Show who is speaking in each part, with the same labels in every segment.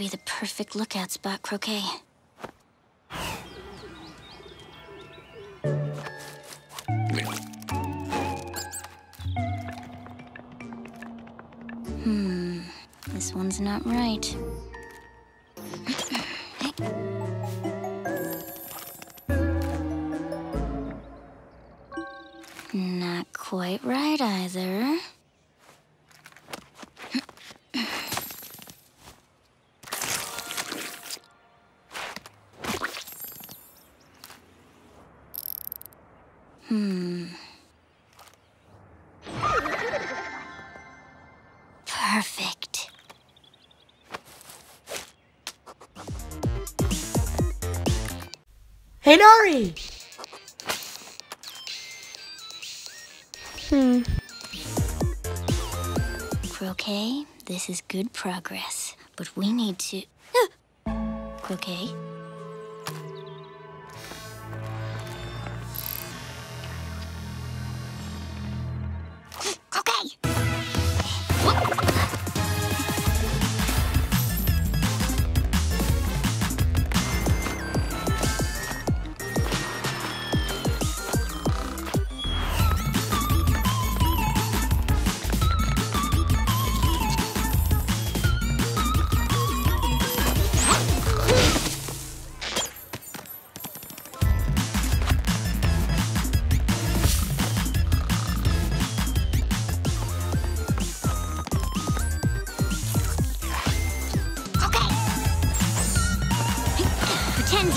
Speaker 1: be the perfect lookout spot, Croquet. Hmm, this one's not right. not quite right either. Hmm. Perfect.
Speaker 2: Hey, Nari!
Speaker 1: Hmm. Croquet, this is good progress, but we need to. Croquet? Croquet!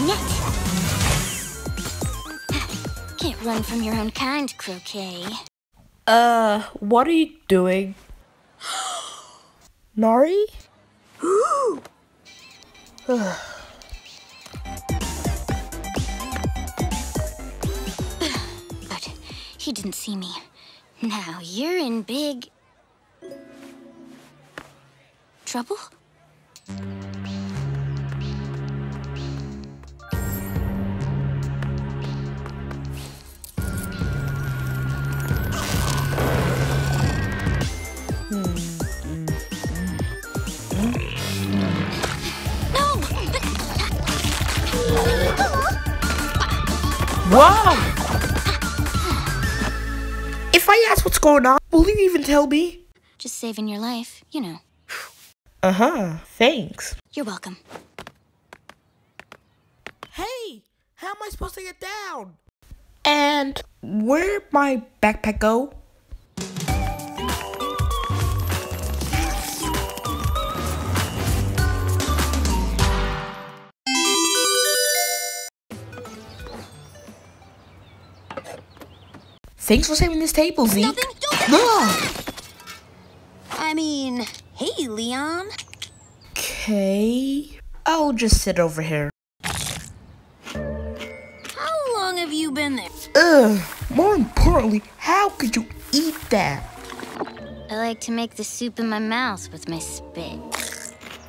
Speaker 1: Net! Can't run from your own kind, Croquet.
Speaker 2: Uh, what are you doing? Nari?
Speaker 1: But he didn't see me. Now you're in big. trouble?
Speaker 2: Wow! If I ask what's going on, will you even tell me?
Speaker 1: Just saving your life, you know.
Speaker 2: Uh huh, thanks.
Speaker 1: You're welcome.
Speaker 2: Hey, how am I supposed to get down? And where'd my backpack go? Thanks for saving this table, Zeke.
Speaker 1: Nothing. I mean, hey, Leon.
Speaker 2: Okay, I'll just sit over here.
Speaker 1: How long have you been there?
Speaker 2: Ugh, more importantly, how could you eat that?
Speaker 1: I like to make the soup in my mouth with my spit.